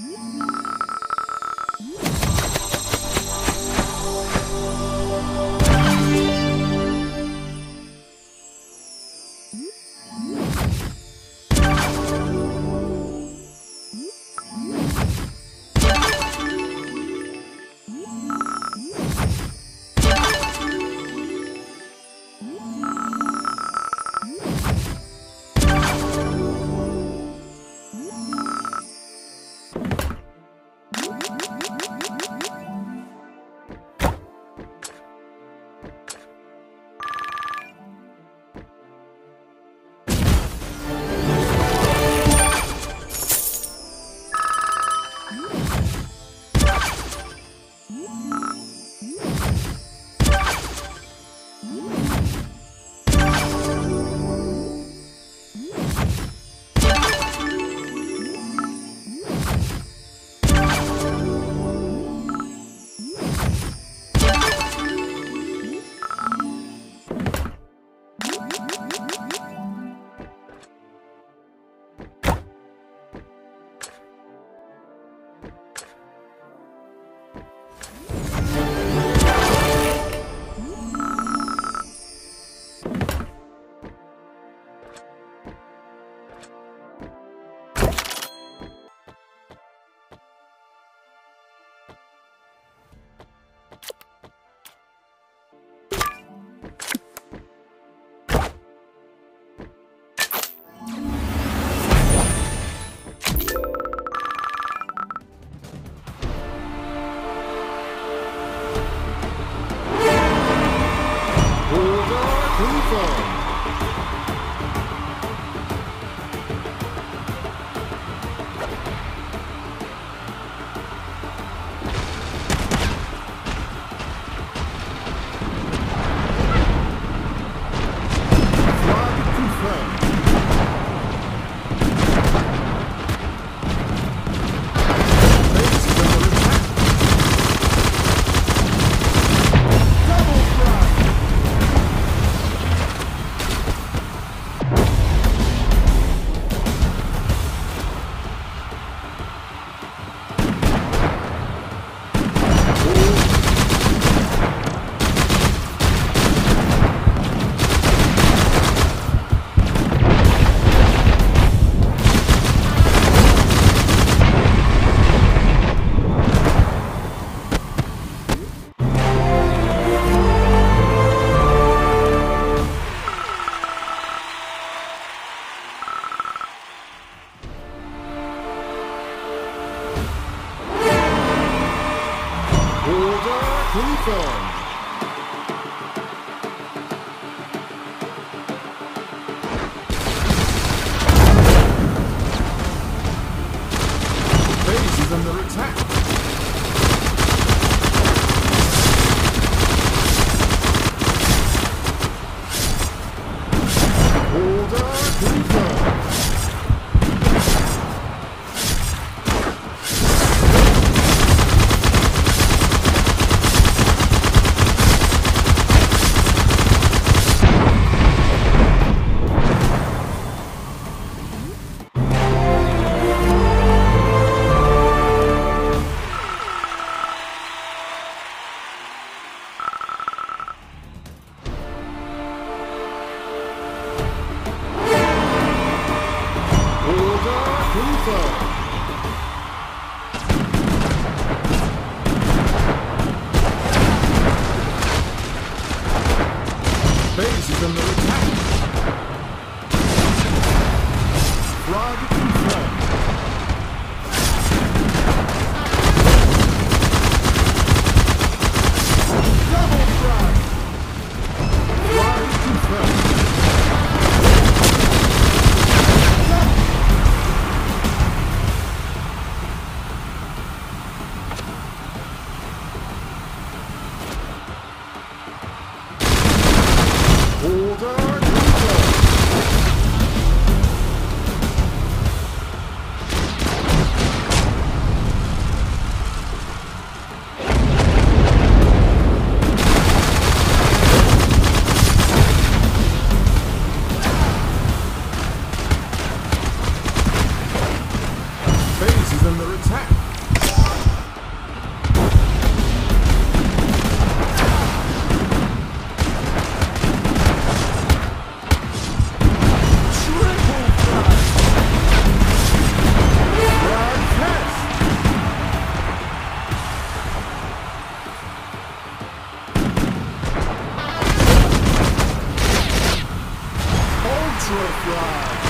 Música Four. Confirmed. Base is under attack. flag.